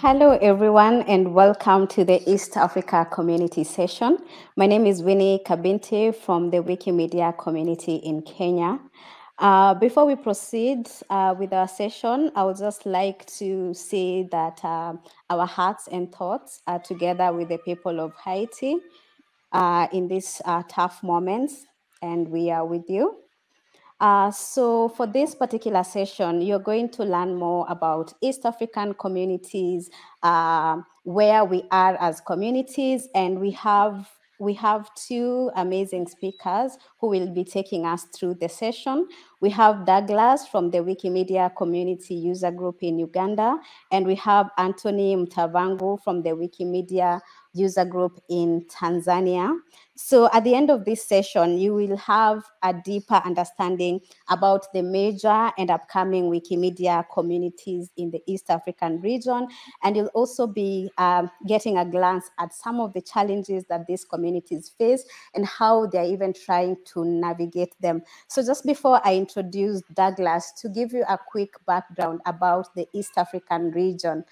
Hello, everyone, and welcome to the East Africa Community Session. My name is Winnie Kabintie from the Wikimedia community in Kenya. Uh, before we proceed uh, with our session, I would just like to say that uh, our hearts and thoughts are together with the people of Haiti uh, in these uh, tough moments, and we are with you. Uh, so for this particular session, you're going to learn more about East African communities, uh, where we are as communities, and we have we have two amazing speakers who will be taking us through the session. We have Douglas from the Wikimedia Community User Group in Uganda, and we have Anthony Mtavangu from the Wikimedia User Group in Tanzania. So at the end of this session, you will have a deeper understanding about the major and upcoming Wikimedia communities in the East African region. And you'll also be um, getting a glance at some of the challenges that these communities face and how they're even trying to navigate them. So just before I introduce Douglas, to give you a quick background about the East African region.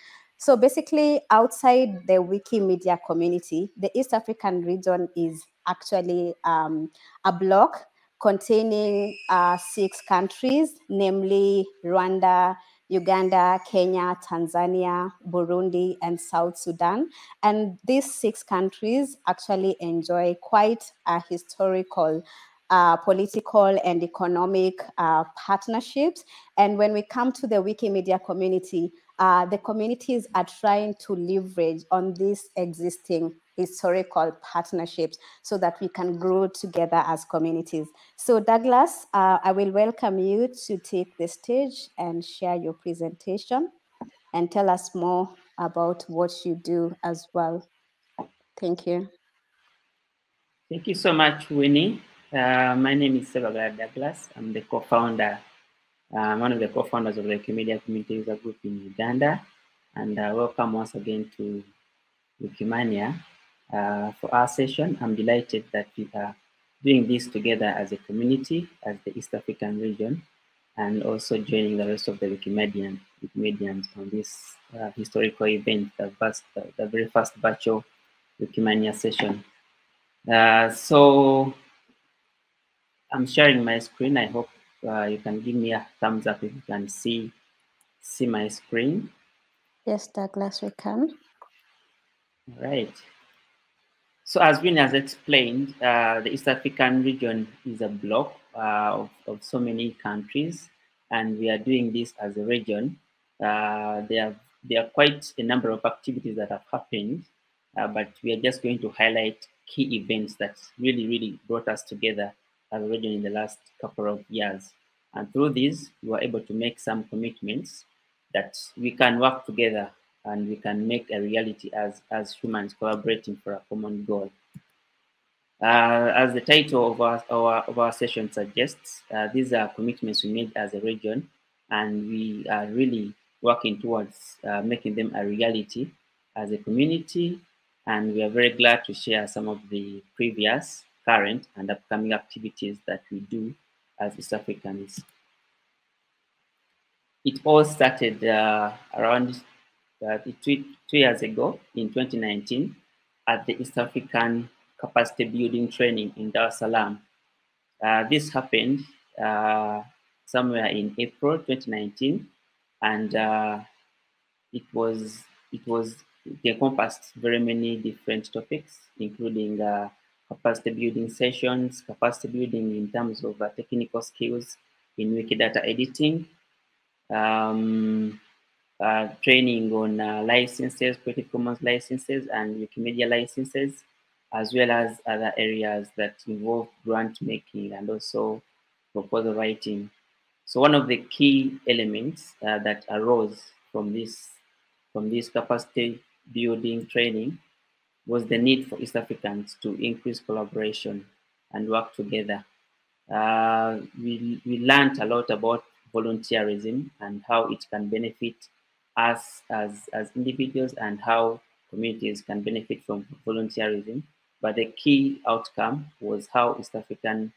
So basically, outside the Wikimedia community, the East African region is actually um, a block containing uh, six countries, namely Rwanda, Uganda, Kenya, Tanzania, Burundi, and South Sudan. And these six countries actually enjoy quite a historical uh, political and economic uh, partnerships. And when we come to the Wikimedia community, uh, the communities are trying to leverage on these existing historical partnerships so that we can grow together as communities. So Douglas, uh, I will welcome you to take the stage and share your presentation and tell us more about what you do as well. Thank you. Thank you so much, Winnie. Uh, my name is Sebagala Douglas. I'm the co-founder, uh, one of the co-founders of the Wikimedia Community User Group in Uganda. And uh, welcome once again to Wikimania. Uh, for our session, I'm delighted that we are doing this together as a community, as the East African region, and also joining the rest of the Wikimedian, Wikimedians on this uh, historical event, the, first, the, the very first virtual Wikimania session. Uh, so I'm sharing my screen. I hope uh, you can give me a thumbs up if you can see see my screen. Yes, Douglas, we can. All right. So as Winnie has explained, uh, the East African region is a block uh, of, of so many countries, and we are doing this as a region. Uh, there, are, there are quite a number of activities that have happened, uh, but we are just going to highlight key events that really, really brought us together as a region in the last couple of years. And through this, we were able to make some commitments that we can work together and we can make a reality as, as humans collaborating for a common goal. Uh, as the title of our, our, of our session suggests, uh, these are commitments we made as a region, and we are really working towards uh, making them a reality as a community. And we are very glad to share some of the previous current and upcoming activities that we do as East Africans. It all started uh, around uh, two, years ago in 2019 at the East African Capacity Building Training in Dar es Salaam. Uh, this happened uh, somewhere in April 2019, and uh, it was it was encompassed very many different topics, including uh, capacity building sessions, capacity building in terms of uh, technical skills in Wikidata editing, um, uh, training on uh, licenses, Creative Commons licenses and Wikimedia licenses, as well as other areas that involve grant making and also proposal writing. So one of the key elements uh, that arose from this from this capacity building training was the need for East Africans to increase collaboration and work together. Uh, we, we learned a lot about volunteerism and how it can benefit us as, as individuals and how communities can benefit from volunteerism. But the key outcome was how East African,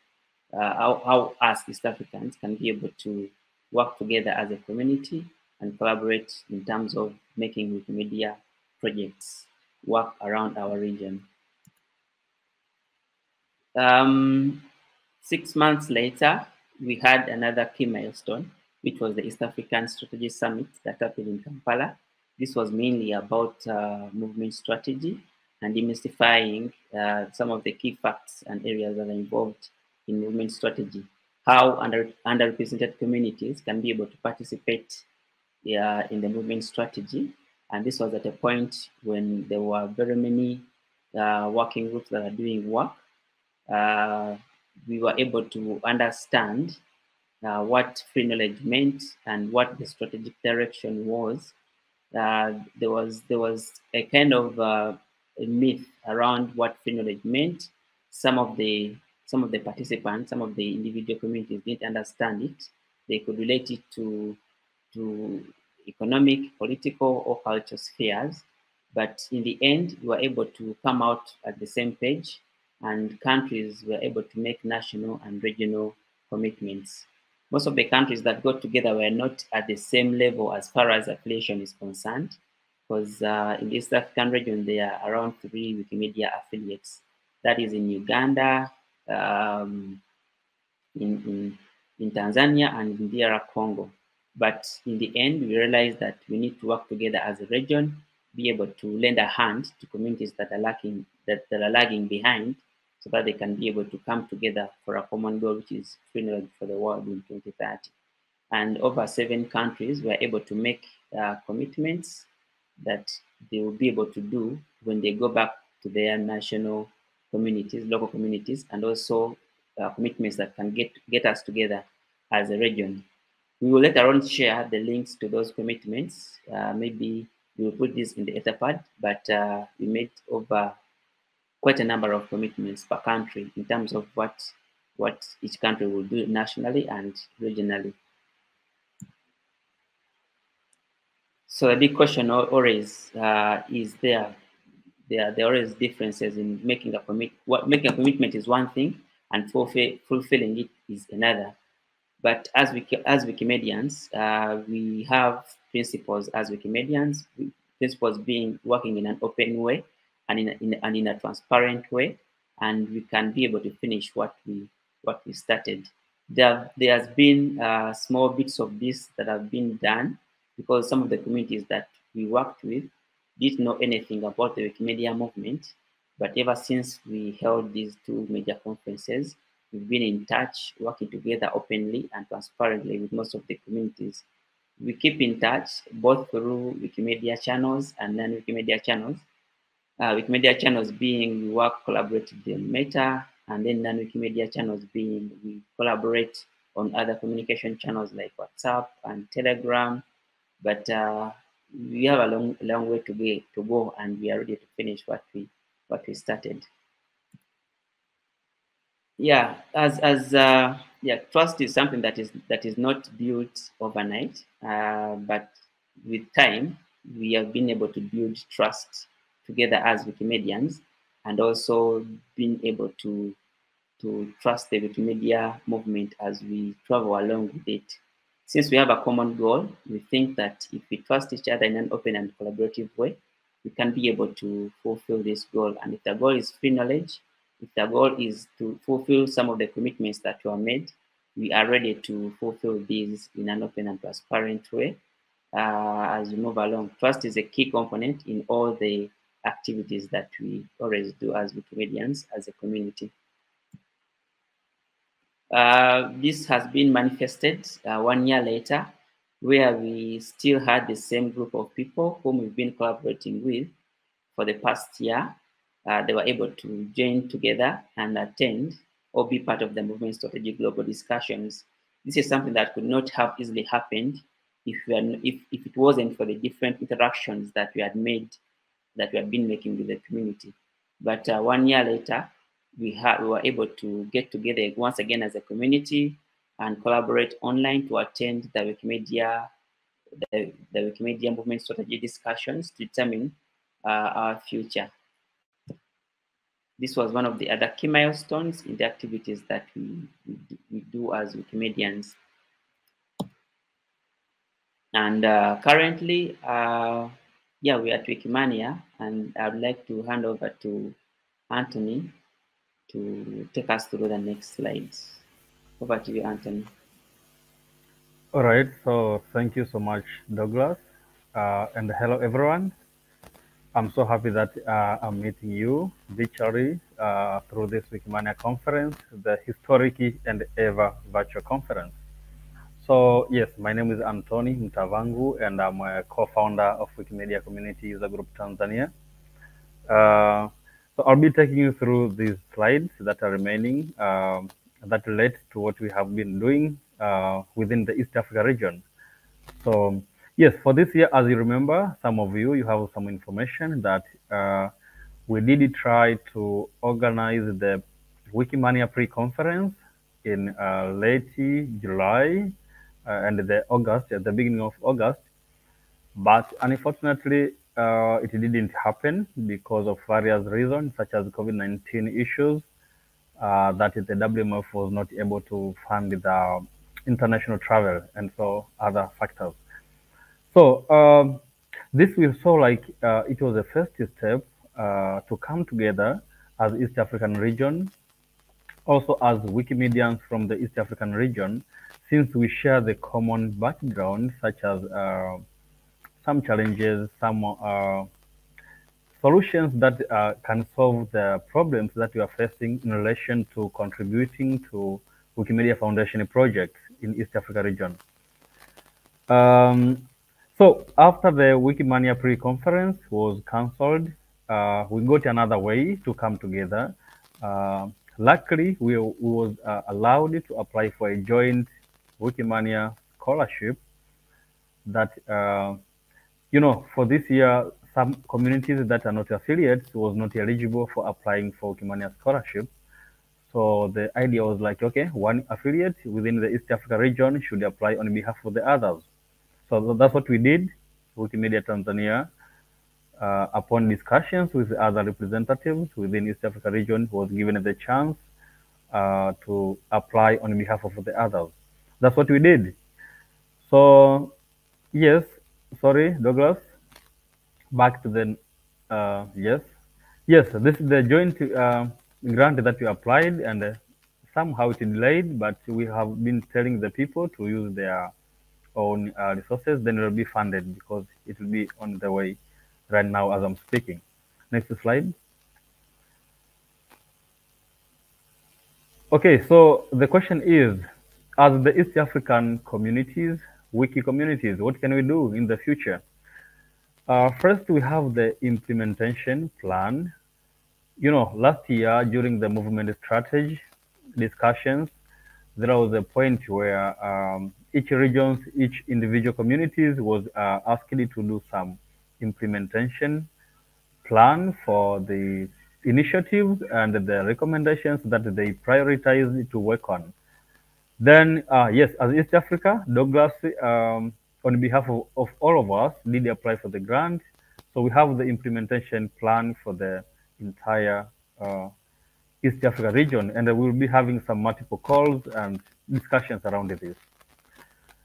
uh, how, how us East Africans can be able to work together as a community and collaborate in terms of making Wikimedia projects work around our region. Um, six months later, we had another key milestone, which was the East African Strategy Summit that happened in Kampala. This was mainly about uh, movement strategy and demystifying uh, some of the key facts and areas that are involved in movement strategy. How under, underrepresented communities can be able to participate uh, in the movement strategy. And this was at a point when there were very many uh, working groups that are doing work. Uh, we were able to understand uh, what free knowledge meant and what the strategic direction was. Uh, there was there was a kind of uh, a myth around what free knowledge meant. Some of the some of the participants, some of the individual communities didn't understand it. They could relate it to to economic, political, or cultural spheres. But in the end, we were able to come out at the same page, and countries were able to make national and regional commitments. Most of the countries that got together were not at the same level as far as affiliation is concerned, because uh, in the East African region, there are around three Wikimedia affiliates. That is in Uganda, um, in, in, in Tanzania, and in DR Congo. But in the end, we realized that we need to work together as a region, be able to lend a hand to communities that are lacking, that, that are lagging behind, so that they can be able to come together for a common goal, which is knowledge for the world in 2030. And over seven countries were able to make uh, commitments that they will be able to do when they go back to their national communities, local communities, and also uh, commitments that can get, get us together as a region. We will later on share the links to those commitments. Uh, maybe we will put this in the Etherpad, but uh, we made over quite a number of commitments per country in terms of what what each country will do nationally and regionally. So a big question always uh, is there. There, there are always differences in making a commit. What making a commitment is one thing, and fulfill, fulfilling it is another. But as we as Wikimedians, uh, we have principles as Wikimedians. Principles being working in an open way and in, a, in and in a transparent way, and we can be able to finish what we what we started. There, there has been uh, small bits of this that have been done because some of the communities that we worked with didn't know anything about the Wikimedia movement. But ever since we held these two major conferences, we've been in touch, working together openly and transparently with most of the communities. We keep in touch both through Wikimedia channels and non-Wikimedia channels. Uh, Wikimedia channels being we work collaboratively on Meta, and then non-Wikimedia channels being we collaborate on other communication channels like WhatsApp and Telegram, but uh, we have a long, long way to go, to go, and we are ready to finish what we what we started. Yeah, as as uh, yeah, trust is something that is that is not built overnight, uh, but with time we have been able to build trust together as Wikimedians, and also being able to to trust the Wikimedia movement as we travel along with it. Since we have a common goal, we think that if we trust each other in an open and collaborative way, we can be able to fulfill this goal. And if the goal is free knowledge, if the goal is to fulfill some of the commitments that were made, we are ready to fulfill these in an open and transparent way uh, as we move along. Trust is a key component in all the activities that we always do as Wikimedians, as a community. Uh, this has been manifested uh, one year later, where we still had the same group of people whom we've been collaborating with for the past year. Uh, they were able to join together and attend or be part of the movement strategy global discussions. This is something that could not have easily happened if, we had, if, if it wasn't for the different interactions that we had made, that we had been making with the community. But uh, one year later, we, we were able to get together once again as a community and collaborate online to attend the Wikimedia, the, the Wikimedia movement strategy discussions to determine uh, our future. This was one of the other key milestones in the activities that we, we, do as Wikimedians. And uh, currently, uh, yeah, we are at Wikimania, and I'd like to hand over to Anthony to take us through the next slides. Over to you, Anthony. All right, so thank you so much, Douglas. Uh, and hello, everyone. I'm so happy that uh, I'm meeting you virtually uh, through this Wikimania conference, the historic and ever virtual conference. So yes, my name is Anthony Mtavangu, and I'm a co-founder of Wikimedia Community User Group Tanzania. Uh, so I'll be taking you through these slides that are remaining um, that relate to what we have been doing uh, within the East Africa region. So yes, for this year, as you remember, some of you, you have some information that uh, we did try to organize the Wikimania pre-conference in uh, late July uh, and the August, at the beginning of August. But unfortunately, uh, it didn't happen because of various reasons, such as COVID-19 issues, uh, that the WMF was not able to fund the international travel and so other factors. So um, this we saw like uh, it was the first step uh, to come together as East African region, also as Wikimedians from the East African region, since we share the common background, such as uh, some challenges, some uh, solutions that uh, can solve the problems that we are facing in relation to contributing to Wikimedia Foundation projects in East Africa region. Um, so after the Wikimania pre-conference was cancelled, uh, we got another way to come together. Uh, luckily, we, we was uh, allowed to apply for a joint Wikimania scholarship that, uh, you know, for this year, some communities that are not affiliates was not eligible for applying for Wikimania scholarship. So the idea was like, okay, one affiliate within the East Africa region should apply on behalf of the others. So that's what we did, Wikimedia Tanzania. Uh, upon discussions with other representatives within East Africa region, was given the chance uh, to apply on behalf of the others. That's what we did. So, yes, sorry, Douglas. Back to the uh, yes, yes. This is the joint uh, grant that we applied, and uh, somehow it delayed, but we have been telling the people to use their own uh, resources. Then it will be funded because it will be on the way right now as I'm speaking. Next slide. Okay, so the question is, as the East African communities, wiki communities, what can we do in the future? Uh, first, we have the implementation plan. You know, last year during the movement strategy discussions, there was a point where um, each regions, each individual communities was uh, asked to do some implementation plan for the initiatives and the recommendations that they prioritize to work on. Then, uh, yes, as East Africa, Douglas, um, on behalf of, of, all of us, did apply for the grant. So we have the implementation plan for the entire uh, East Africa region, and we'll be having some multiple calls and discussions around this.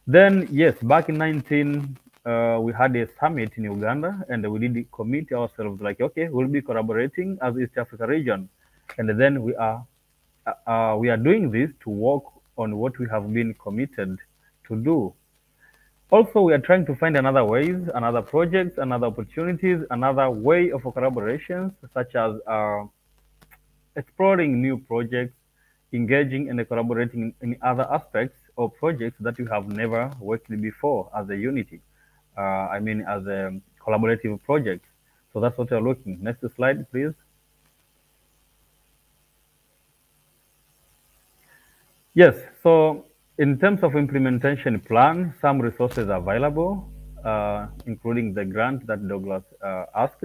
Then, yes, back in 19, uh, we had a summit in Uganda, and we did commit ourselves like, okay, we'll be collaborating as East Africa region, and then we are uh, uh we are doing this to work on what we have been committed to do. Also, we are trying to find another ways, another projects, another opportunities, another way of collaborations, such as uh, exploring new projects, engaging and collaborating in other aspects or projects that you have never worked before as a unity. Uh, I mean, as a collaborative project. So that's what we're looking. Next slide, please. Yes, so in terms of implementation plan, some resources are available, uh, including the grant that Douglas uh, asked.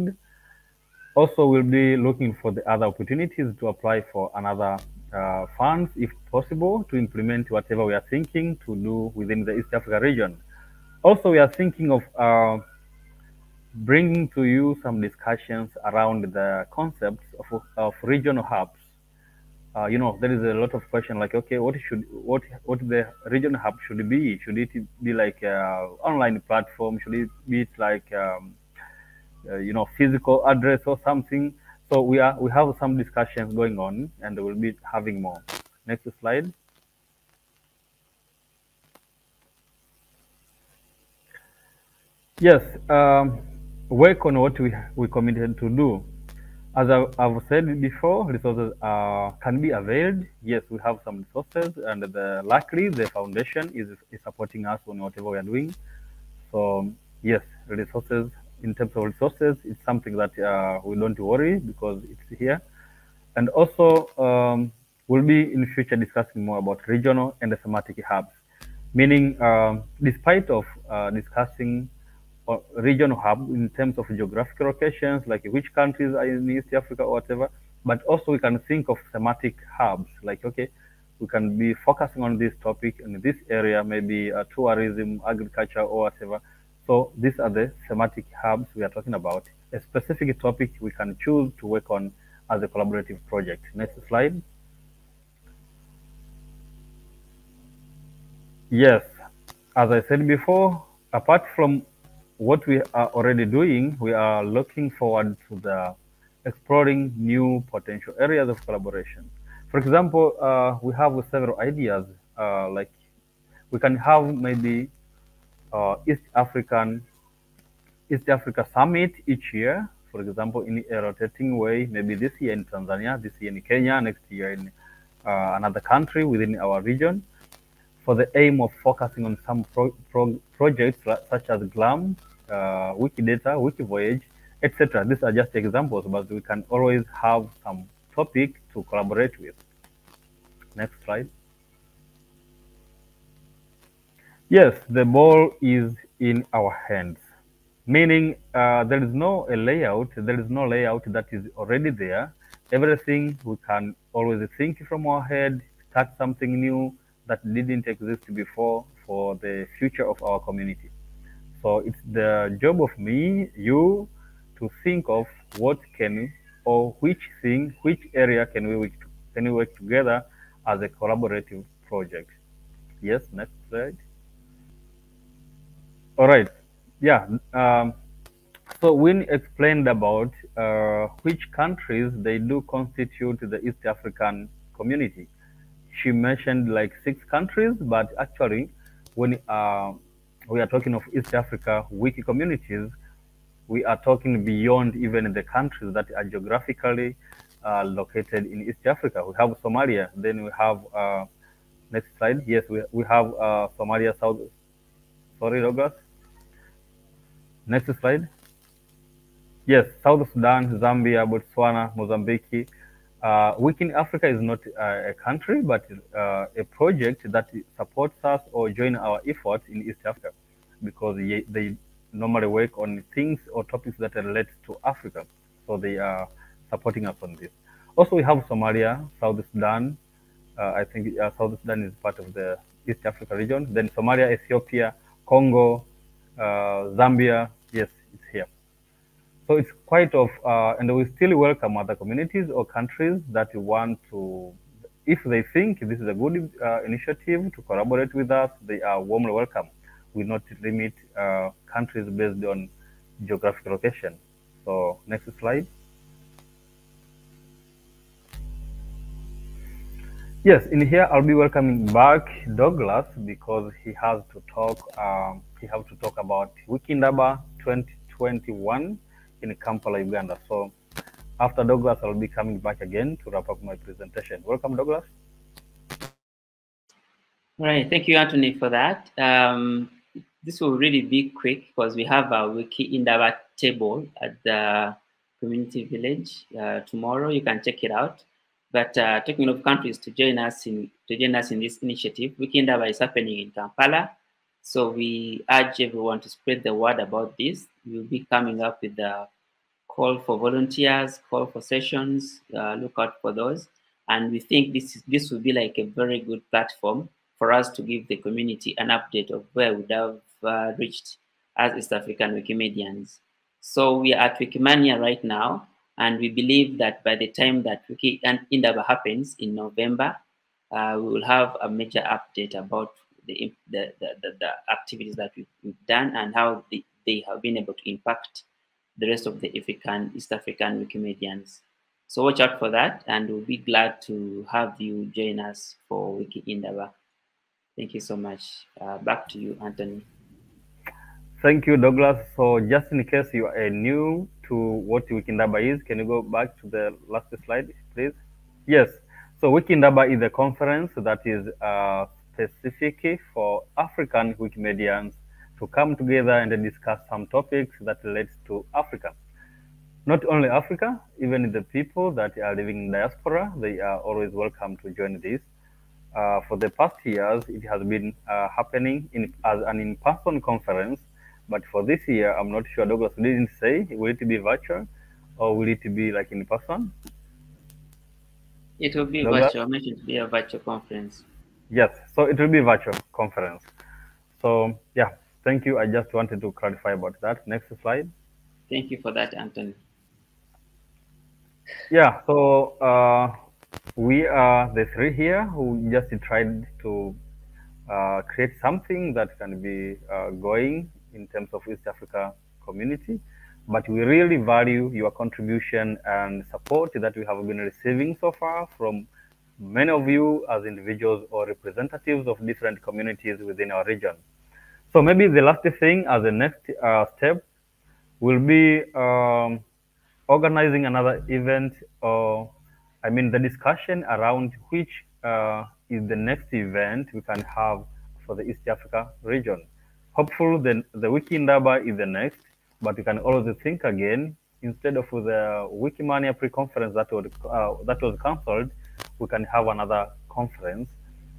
Also, we'll be looking for the other opportunities to apply for another uh, funds, if possible, to implement whatever we are thinking to do within the East Africa region. Also, we are thinking of uh, bringing to you some discussions around the concepts of, of regional hubs. uh, you know, there is a lot of question like, okay, what should what what the regional hub should be? Should it be like a online platform? Should it be like um, uh, you know physical address or something? So we are we have some discussions going on, and we'll be having more. Next slide. Yes, um, work on what we we committed to do. As I, have said before, resources uh, can be availed. Yes, we have some resources, and the, luckily the foundation is, is supporting us on whatever we are doing. So yes, resources in terms of resources, it's something that uh, we don't worry because it's here. And also, um, we'll be in future discussing more about regional and thematic hubs, meaning um, despite of uh, discussing regional hub in terms of geographical locations, like which countries are in East Africa or whatever. But also we can think of thematic hubs, like, okay, we can be focusing on this topic in this area, maybe uh, tourism, agriculture, or whatever. So these are the thematic hubs we are talking about. A specific topic we can choose to work on as a collaborative project. Next slide. Yes, as I said before, apart from what we are already doing, we are looking forward to the exploring new potential areas of collaboration. For example, uh, we have several ideas, uh, like we can have maybe East African East Africa Summit each year, for example, in a rotating way, maybe this year in Tanzania, this year in Kenya, next year in uh, another country within our region, for the aim of focusing on some pro pro projects such as GLAM, uh, Wikidata, Wikivoyage, etc. These are just examples, but we can always have some topic to collaborate with. Next slide. Yes, the ball is in our hands, meaning uh, there is no a layout, there is no layout that is already there. Everything we can always think from our head, start something new that didn't exist before for the future of our community. So it's the job of me, you, to think of what can or which thing, which area can we work, can we work together as a collaborative project. Yes, next slide. All right. Yeah. Um, so we explained about uh, which countries they do constitute the East African community. She mentioned like six countries, but actually, when uh, we are talking of East Africa wiki communities, we are talking beyond even the countries that are geographically uh, located in East Africa. We have Somalia, then we have, uh, next slide, yes, we, we have uh, Somalia, South, sorry, Douglas. Next slide. Yes, South Sudan, Zambia, Botswana, Mozambique. Uh, in Africa is not uh, a country, but uh, a project that supports us or join our efforts in East Africa because they, they normally work on things or topics that relate to Africa. So they are supporting us on this. Also, we have Somalia, South Sudan. Uh, I think uh, South Sudan is part of the East Africa region. Then Somalia, Ethiopia, Congo, uh, Zambia. Yes, it's here. So it's quite of, uh, and we still welcome other communities or countries that want to, if they think this is a good uh, initiative to collaborate with us, they are warmly welcome. We not limit uh, countries based on geographic location. So next slide. Yes, in here I'll be welcoming back Douglas because he has to talk. Um, he has to talk about Wikindaba 2021 in Kampala, Uganda. So after Douglas, I'll be coming back again to wrap up my presentation. Welcome, Douglas. All right, thank you, Anthony, for that. Um, this will really be quick because we have a Wiki in Indaba table at the community village uh, tomorrow. You can check it out. But uh, talking of countries to join us in to join us in this initiative, Wiki Indaba is happening in Kampala. So we urge everyone to spread the word about this. We'll be coming up with the call for volunteers, call for sessions, uh, look out for those. And we think this, is, this will be like a very good platform for us to give the community an update of where we have uh, reached as East African Wikimedians. So we are at Wikimania right now. And we believe that by the time that Wiki and Indaba happens in November, uh, we will have a major update about the, the, the, the activities that we've, done and how the, they have been able to impact the rest of the African, East African Wikimedians. So watch out for that, and we'll be glad to have you join us for Wiki Indaba. Thank you so much. Uh, back to you, Anthony. Thank you, Douglas. So just in case you are new to what Wikindaba is, can you go back to the last slide, please? Yes. So Wikindaba is a conference that is uh, specific for African Wikimedians to come together and discuss some topics that relate to Africa. Not only Africa, even the people that are living in diaspora, they are always welcome to join this. Uh, for the past years, it has been uh, happening in, as an in-person conference but for this year, I'm not sure. Douglas didn't say. Will it be virtual or will it be like in person? It will be Douglas? virtual. I mentioned to be a virtual conference. Yes, so it will be virtual conference. So yeah, thank you. I just wanted to clarify about that. Next slide. Thank you for that, Anthony. Yeah, so uh, we are the three here who just tried to uh, create something that can be uh, going in terms of East Africa community, but we really value your contribution and support that we have been receiving so far from many of you as individuals or representatives of different communities within our region. So maybe the last thing as the next uh, step will be um, organizing another event or I mean the discussion around which uh, is the next event we can have for the East Africa region hopeful the, the wiki Indaba is the next, but you can always think again. Instead of the Wikimania pre-conference that uh, that was cancelled, we can have another conference,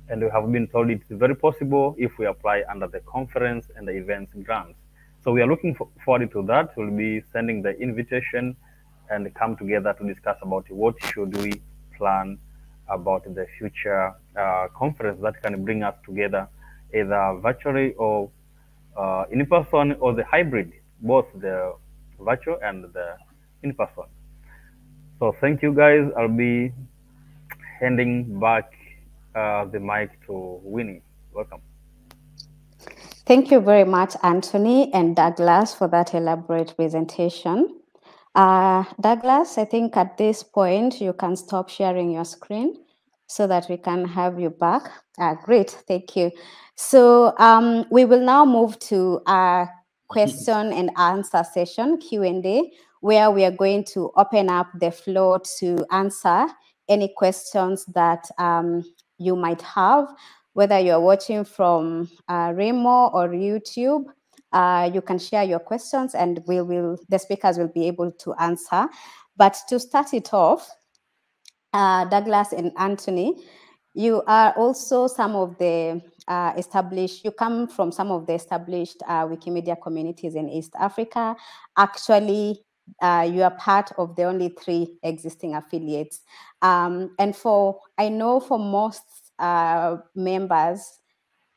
and we have been told it's very possible if we apply under the conference and the events grants. So we are looking for, forward to that. We'll be sending the invitation and come together to discuss about what should we plan about the future uh, conference that can bring us together either virtually or uh, in person or the hybrid, both the virtual and the in person. So thank you guys. I'll be handing back uh, the mic to Winnie. Welcome. Thank you very much, Anthony and Douglas, for that elaborate presentation. Uh, Douglas, I think at this point you can stop sharing your screen so that we can have you back. Ah, great, thank you. So um, we will now move to our question and answer session, Q&A, where we are going to open up the floor to answer any questions that um, you might have, whether you're watching from uh, Remo or YouTube. Uh, you can share your questions and we will, the speakers will be able to answer. But to start it off, uh, Douglas and Anthony, you are also some of the uh, established, you come from some of the established uh, Wikimedia communities in East Africa. Actually, uh, you are part of the only three existing affiliates. Um, and for, I know for most uh, members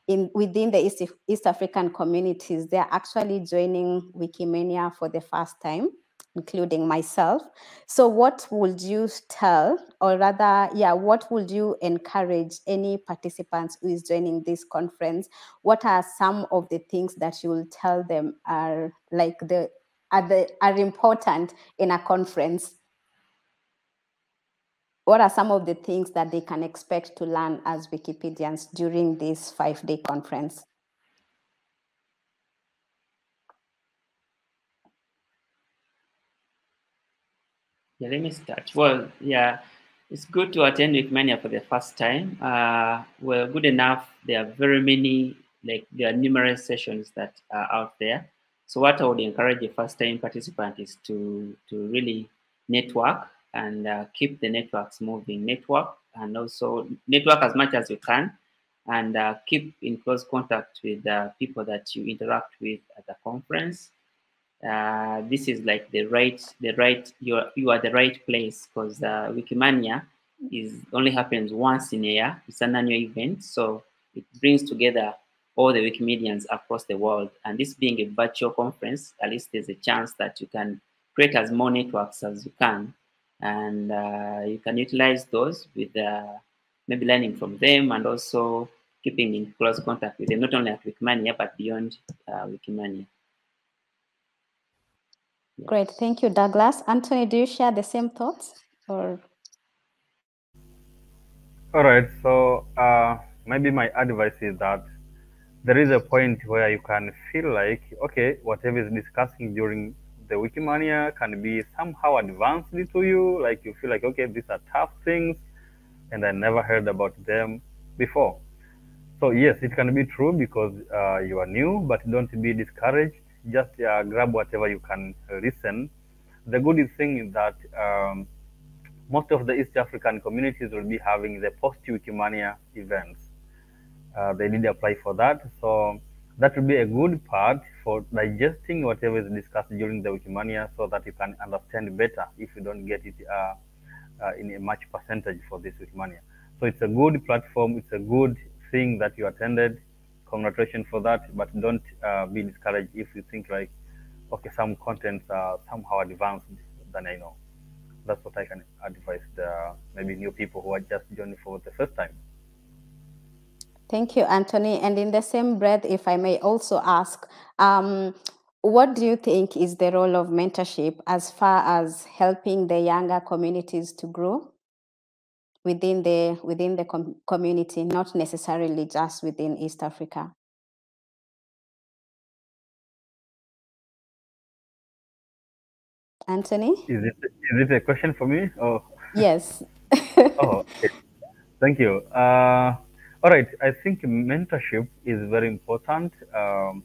in within the East, East African communities, they're actually joining Wikimania for the first time including myself. So, what would you tell, or rather, yeah, what would you encourage any participants who is joining this conference? What are some of the things that you will tell them are like the are the are important in a conference? What are some of the things that they can expect to learn as Wikipedians during this five-day conference? Yeah, let me start. Well, yeah, it's good to attend Wikimania for the first time. Uh, well, good enough. There are very many, like there are numerous sessions that are out there. So what I would encourage a first-time participant is to to really network and uh, keep the networks moving. Network and also network as much as you can, and uh, keep in close contact with uh, people that you interact with at the conference uh, this is like the right, the right, you are, you are the right place because uh, Wikimania is only happens once in a year. It's an annual event, so it brings together all the Wikimedians across the world. And this being a virtual conference, at least there's a chance that you can create as more networks as you can. And uh, you can utilize those with uh, maybe learning from them and also keeping in close contact with them, not only at Wikimania, but beyond uh, Wikimania. Great, thank you, Douglas. Anthony, do you share the same thoughts? Or all right, so uh, maybe my advice is that there is a point where you can feel like, okay, whatever is discussing during the Wikimania can be somehow advanced to you. Like you feel like, okay, these are tough things, and I never heard about them before. So yes, it can be true because uh, you are new, but don't be discouraged. Just uh, grab whatever you can listen. The good thing is that um, most of the East African communities will be having the post-Wikimania events. Uh, they did apply for that, so that will be a good part for digesting whatever is discussed during the Wikimania so that you can understand better if you don't get it uh, uh, in a much percentage for this Wikimania. So it's a good platform, it's a good thing that you attended. Congratulations for that, but don't uh, be discouraged if you think like, okay, some contents are somehow advanced than I know. That's what I can advise the maybe new people who are just joining for the first time. Thank you, Anthony. And in the same breath, if I may also ask, um, what do you think is the role of mentorship as far as helping the younger communities to grow within the within the com community, not necessarily just within East Africa? Anthony? Is it, is it a question for me? Oh. Yes. oh, okay. Thank you. Uh, all right. I think mentorship is very important um,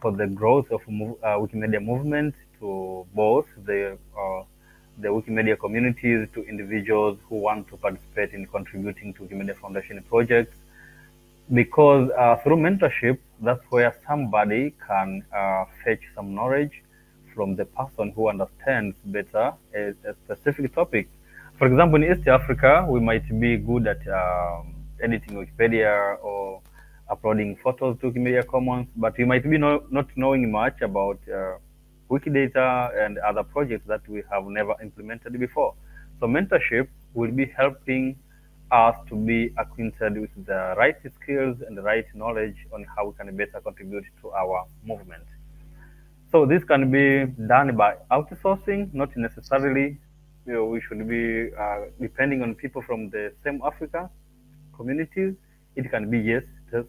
for the growth of uh, Wikimedia movement to both the uh, the Wikimedia communities to individuals who want to participate in contributing to Wikimedia Foundation projects. Because uh, through mentorship, that's where somebody can uh, fetch some knowledge from the person who understands better a, a, specific topic. For example, in East Africa, we might be good at um, editing Wikipedia or uploading photos to Wikimedia Commons, but we might be no, not knowing much about uh, Wikidata and other projects that we have never implemented before. So mentorship will be helping us to be acquainted with the right skills and the right knowledge on how we can better contribute to our movement. So this can be done by outsourcing, not necessarily you know, we should be uh, depending on people from the same Africa communities. It can be, yes,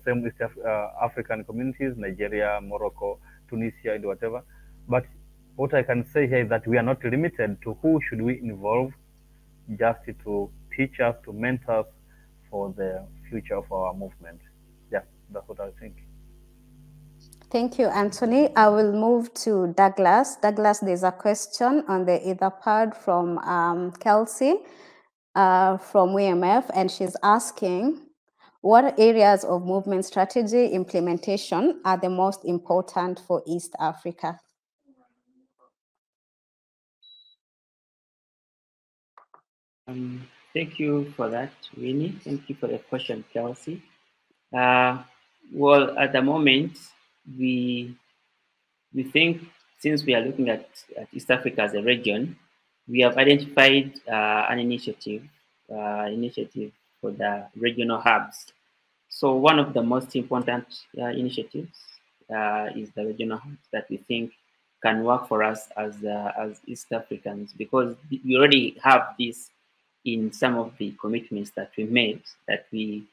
same East Af uh, African communities, Nigeria, Morocco, Tunisia, and whatever. But what I can say here is that we are not limited to who should we involve just to teach us, to mentor us for the future of our movement. Yeah, that's what I think. Thank you, Anthony. I will move to Douglas. Douglas, there's a question on the Etherpad from um, Kelsey uh, from WMF, and she's asking, what areas of movement strategy implementation are the most important for East Africa? Um, thank you for that, Winnie. Thank you for the question, Kelsey. Uh, well, at the moment, we we think since we are looking at, at East Africa as a region, we have identified uh, an initiative uh, initiative for the regional hubs. So one of the most important uh, initiatives uh, is the regional hubs that we think can work for us as uh, as East Africans because we already have this in some of the commitments that we made that we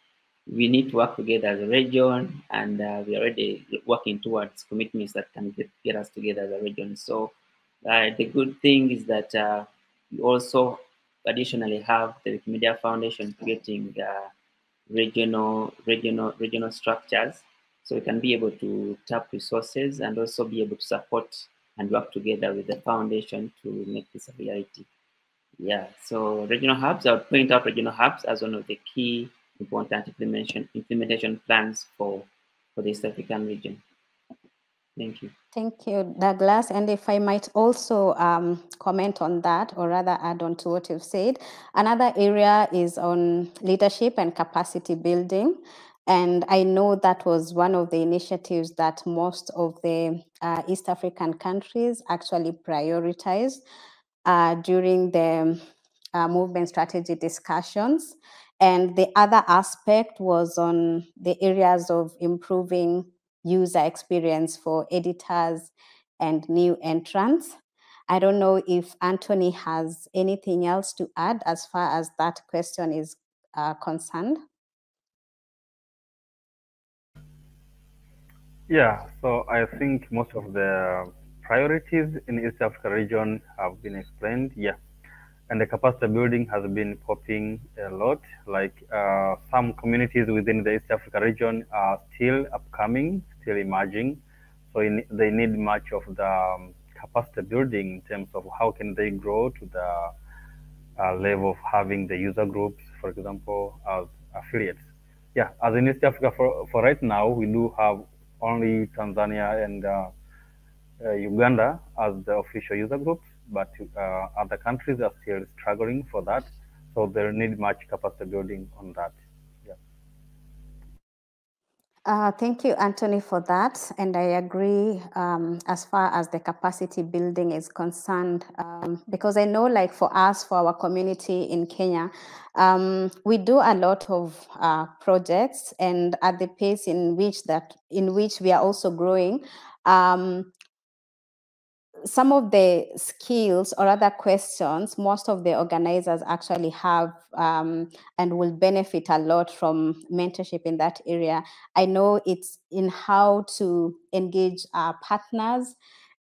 we need to work together as a region, and uh, we're already working towards commitments that can get, get us together as a region. So uh, the good thing is that uh, we also additionally have the Wikimedia Foundation creating uh, regional, regional, regional structures, so we can be able to tap resources and also be able to support and work together with the foundation to make this a reality. Yeah, so regional hubs, I would point out regional hubs as one of the key important implementation implementation plans for for the East African region. Thank you. Thank you, Douglas. And if I might also um, comment on that, or rather add on to what you've said, another area is on leadership and capacity building. And I know that was one of the initiatives that most of the uh, East African countries actually prioritized uh, during the uh, movement strategy discussions. And the other aspect was on the areas of improving user experience for editors and new entrants. I don't know if Anthony has anything else to add as far as that question is uh, concerned. Yeah, so I think most of the priorities in East Africa region have been explained. Yeah, and the capacity building has been popping a lot. Like uh, some communities within the East Africa region are still upcoming, still emerging. So in, they need much of the um, capacity building in terms of how can they grow to the uh, level of having the user groups, for example, as affiliates. Yeah, as in East Africa for, for right now, we do have only Tanzania and uh, uh, Uganda as the official user groups, but uh, other countries are still struggling for that. So they need much capacity building on that. Yeah. Uh, thank you, Anthony, for that. And I agree um, as far as the capacity building is concerned, um, because I know, like for us, for our community in Kenya, um, we do a lot of uh, projects, and at the pace in which that in which we are also growing, um, some of the skills or other questions most of the organizers actually have um, and will benefit a lot from mentorship in that area. I know it's in how to engage our partners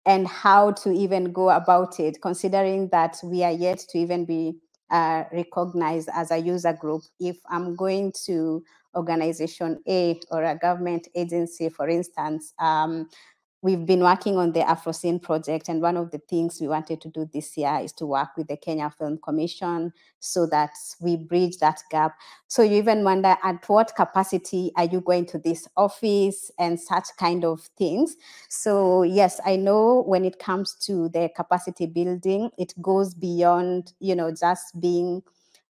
and how to even go about it, considering that we are yet to even be uh, recognized as a user group. If I'm going to organization A or a government agency, for instance, um, we've been working on the AfroCine project, and one of the things we wanted to do this year is to work with the Kenya Film Commission so that we bridge that gap. So you even wonder at what capacity are you going to this office and such kind of things. So yes, I know when it comes to the capacity building, it goes beyond, you know, just being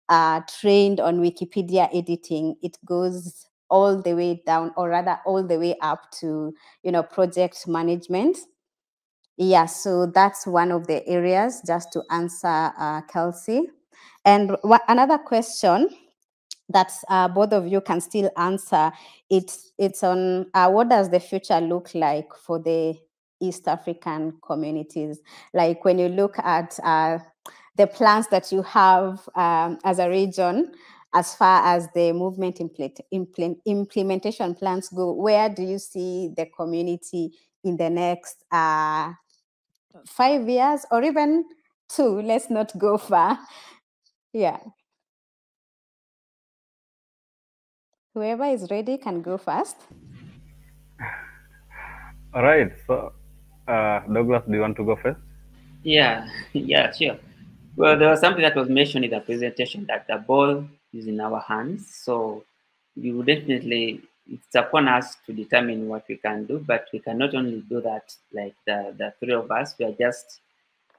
uh, trained on Wikipedia editing. It goes all the way down or rather all the way up to you know project management. Yeah so that's one of the areas just to answer uh, kelsey. And another question that uh, both of you can still answer it's it's on uh, what does the future look like for the east african communities? Like when you look at uh, the plans that you have um, as a region as far as the movement implement, implement, implementation plans go, where do you see the community in the next uh, five years or even two? Let's not go far. Yeah. Whoever is ready can go first. All right. So, uh, Douglas, do you want to go first? Yeah, yeah, sure. Well, there was something that was mentioned in the presentation that the ball is in our hands. So you definitely, it's upon us to determine what we can do, but we can not only do that like the, the three of us, we are just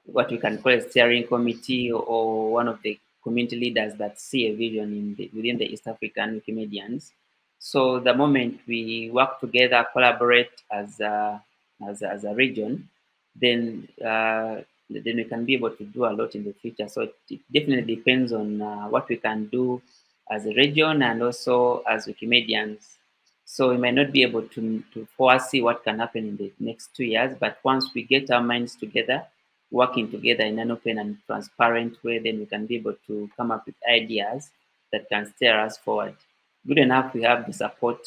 what we can call a steering committee or one of the community leaders that see a vision in the, within the East African Wikimedians. So the moment we work together, collaborate as a, as a, as a region, then uh, then we can be able to do a lot in the future. So it, it definitely depends on uh, what we can do as a region and also as Wikimedians. So we might not be able to, to foresee what can happen in the next two years, but once we get our minds together, working together in an open and transparent way, then we can be able to come up with ideas that can steer us forward. Good enough, we have the support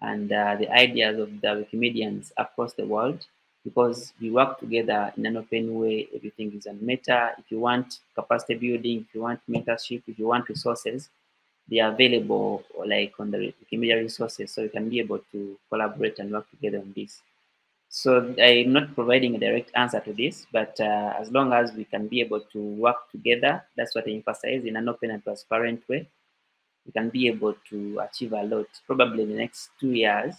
and uh, the ideas of the Wikimedians across the world because we work together in an open way. Everything is on Meta. If you want capacity building, if you want mentorship, if you want resources, they are available like on the Wikimedia resources, so you can be able to collaborate and work together on this. So I'm not providing a direct answer to this, but uh, as long as we can be able to work together, that's what I emphasize in an open and transparent way, we can be able to achieve a lot. Probably in the next two years,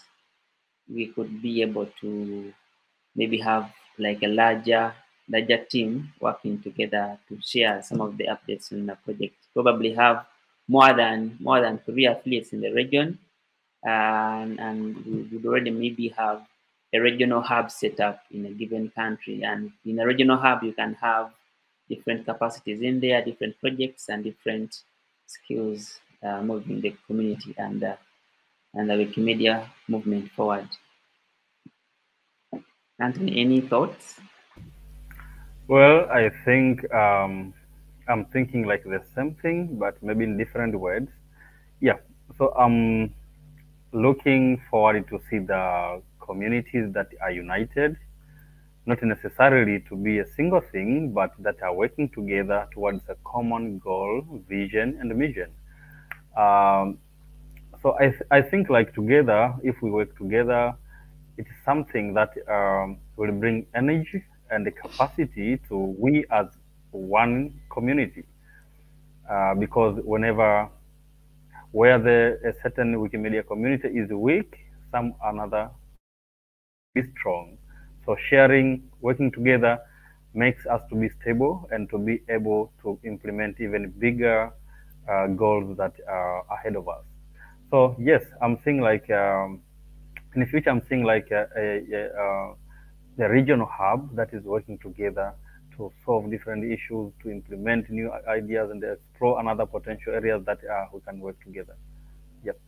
we could be able to maybe have like a larger larger team working together to share some of the updates in the project. Probably have more than more than three affiliates in the region, and, and we would already maybe have a regional hub set up in a given country. And in a regional hub, you can have different capacities in there, different projects, and different skills uh, moving the community and uh, and the Wikimedia movement forward. Anthony, any thoughts? Well, I think um, I'm thinking like the same thing, but maybe in different words. Yeah. So I'm looking forward to see the communities that are united, not necessarily to be a single thing, but that are working together towards a common goal, vision, and mission. Um, so I, th I think like together, if we work together, it is something that um, will bring energy and the capacity to we as one community. Uh, because whenever where the a certain Wikimedia community is weak, some another is strong. So sharing, working together makes us to be stable and to be able to implement even bigger uh, goals that are ahead of us. So yes, I'm seeing like um, in the future, I'm seeing like a, a, a, uh, regional hub that is working together to solve different issues, to implement new ideas, and explore another potential areas that uh, we can work together. Yep.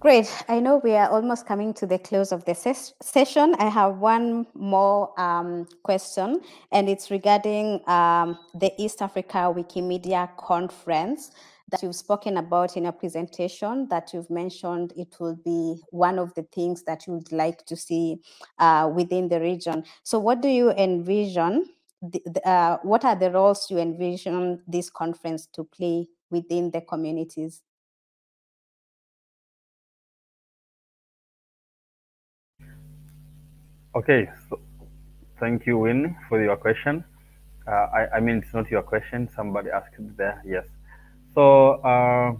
Great. I know we are almost coming to the close of the ses session. I have one more um, question, and it's regarding um, the East Africa Wikimedia Conference that you've spoken about in your presentation that you've mentioned it will be one of the things that you would like to see uh, within the region. So what do you envision, the, the, uh, what are the roles you envision this conference to play within the communities? Okay, so thank you, Win, for your question. Uh, I, I mean, it's not your question. Somebody asked there. Yes. So uh,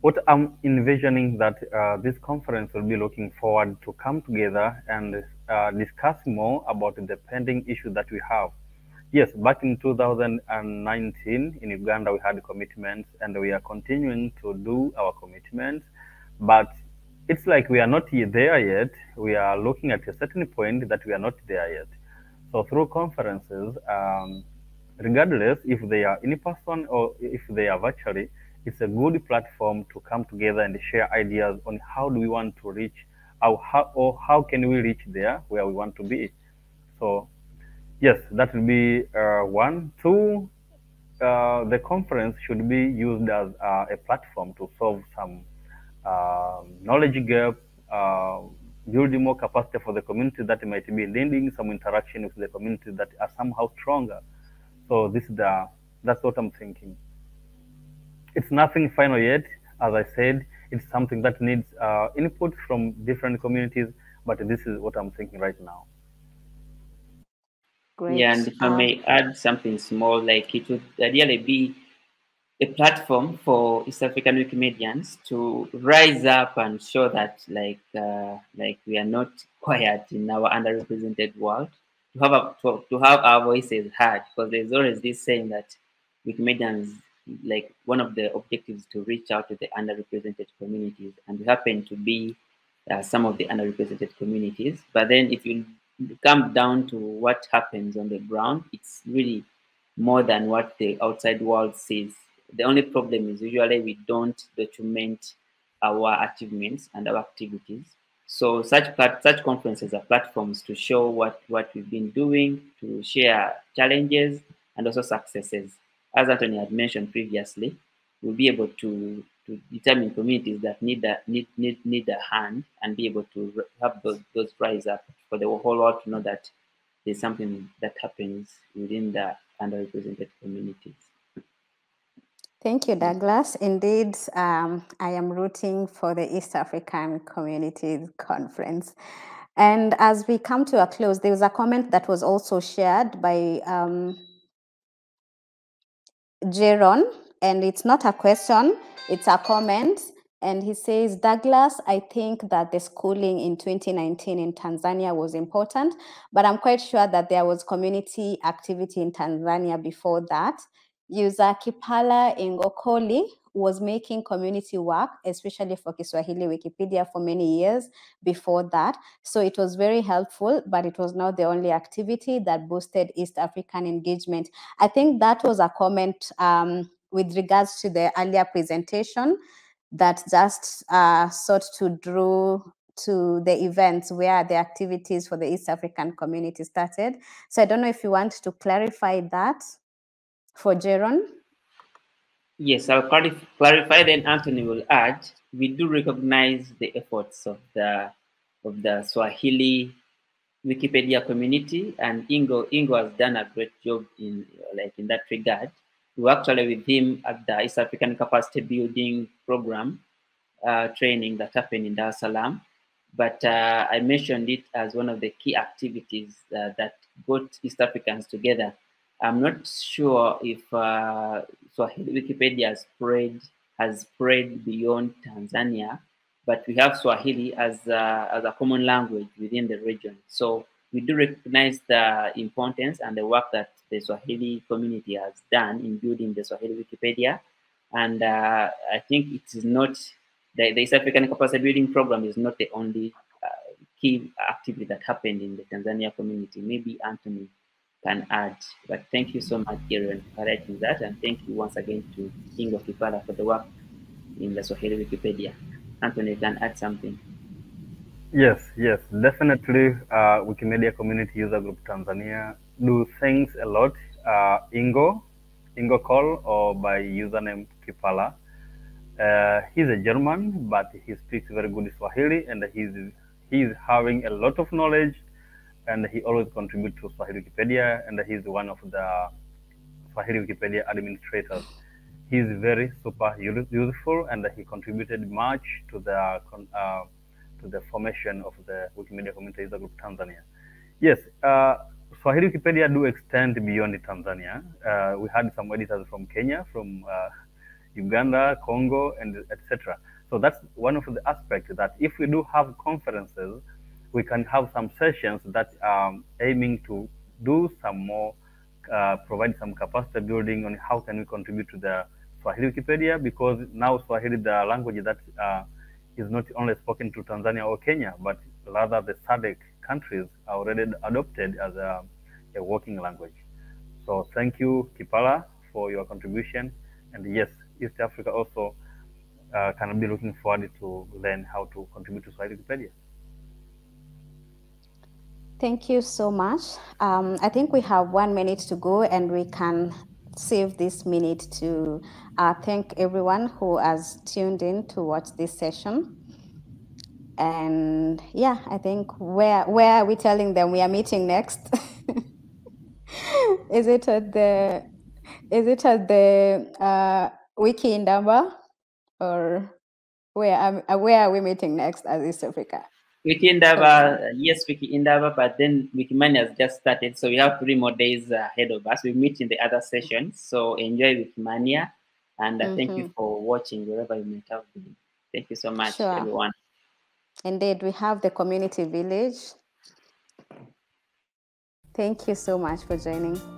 what I'm envisioning that uh, this conference will be looking forward to come together and uh, discuss more about the pending issue that we have. Yes, back in 2019 in Uganda, we had commitments and we are continuing to do our commitments, but it's like we are not there yet. We are looking at a certain point that we are not there yet. So through conferences, um, regardless if they are in person or if they are virtually, it's a good platform to come together and share ideas on how do we want to reach or how, or how can we reach there where we want to be. So yes, that will be uh, one. Two, uh, the conference should be used as uh, a platform to solve some um, knowledge gap, uh, building more capacity for the community that might be leading some interaction with the community that are somehow stronger. So this is the that's what I'm thinking. It's nothing final yet. As I said, it's something that needs uh, input from different communities, but this is what I'm thinking right now. Great. Yeah, and if I may add something small, like it would ideally be a platform for East African Wikimedians to rise up and show that, like, uh, like we are not quiet in our underrepresented world, to have a, to, to have our voices heard because there's always this saying that Wikimedians like one of the objectives to reach out to the underrepresented communities and we happen to be uh, some of the underrepresented communities. But then if you come down to what happens on the ground it's really more than what the outside world sees. The only problem is usually we don't document our achievements and our activities so such such conferences are platforms to show what, what we've been doing, to share challenges and also successes. As Anthony had mentioned previously, we'll be able to, to determine communities that need a, need, need, need a hand and be able to have those, those rise up for the whole world to know that there's something that happens within the underrepresented communities. Thank you, Douglas. Indeed, um, I am rooting for the East African Communities Conference. And as we come to a close, there was a comment that was also shared by um, Jaron, and it's not a question, it's a comment. And he says, Douglas, I think that the schooling in 2019 in Tanzania was important, but I'm quite sure that there was community activity in Tanzania before that. User Kipala Ingokoli was making community work, especially for Kiswahili Wikipedia for many years before that. So it was very helpful, but it was not the only activity that boosted East African engagement. I think that was a comment um, with regards to the earlier presentation that just uh, sought to draw to the events where the activities for the East African community started. So I don't know if you want to clarify that for Jaron. Yes, I'll clarify. Then Anthony will add. We do recognize the efforts of the of the Swahili Wikipedia community, and Ingo Ingo has done a great job in like in that regard. We actually with him at the East African Capacity Building Program uh, training that happened in Dar es Salaam. But uh, I mentioned it as one of the key activities uh, that brought East Africans together I'm not sure if uh, Swahili Wikipedia spread has spread beyond Tanzania, but we have Swahili as a, as a common language within the region. So we do recognize the importance and the work that the Swahili community has done in building the Swahili Wikipedia. And uh, I think it is not, the, the East African Capacity Building Program is not the only uh, key activity that happened in the Tanzania community. Maybe Anthony can add. But thank you so much, Kieran, for writing that. And thank you once again to Ingo Kipala for the work in the Swahili Wikipedia. Anthony can add something. Yes, yes, definitely. Uh, Wikimedia Community User Group Tanzania do things a lot. Uh, Ingo, Ingo Koll, or by username Kipala. Uh, he's a German, but he speaks very good Swahili, and he's he's having a lot of knowledge and he always contributes to Swahili Wikipedia, and he's one of the Swahili Wikipedia administrators. He's very super useful, and he contributed much to the uh, to the formation of the Wikimedia Community User Group Tanzania. Yes, uh, Swahili Wikipedia do extend beyond Tanzania. Uh, we had some editors from Kenya, from uh, Uganda, Congo, and etc. So that's one of the aspects that if we do have conferences we can have some sessions that are aiming to do some more, uh, provide some capacity building on how can we contribute to the Swahili Wikipedia because now Swahili, the language that uh, is not only spoken to Tanzania or Kenya, but rather the SADC countries are already adopted as a, a working language. So thank you, Kipala, for your contribution. And yes, East Africa also uh, can be looking forward to learn how to contribute to Swahili Wikipedia. Thank you so much. Um, I think we have one minute to go and we can save this minute to uh, thank everyone who has tuned in to watch this session. And yeah, I think where where are we telling them we are meeting next? is it at the is it at the uh, Wiki Indaba or where are, where are we meeting next as East Africa? Wiki Indaba, yes, Wiki Indaba, but then Wikimania has just started, so we have three more days ahead of us. We meet in the other sessions, so enjoy Wikimania, and uh, mm -hmm. thank you mm-hmm. for watching wherever you may have been. Thank you so much, sure. everyone. Indeed, we have the community village. Thank you so much for joining.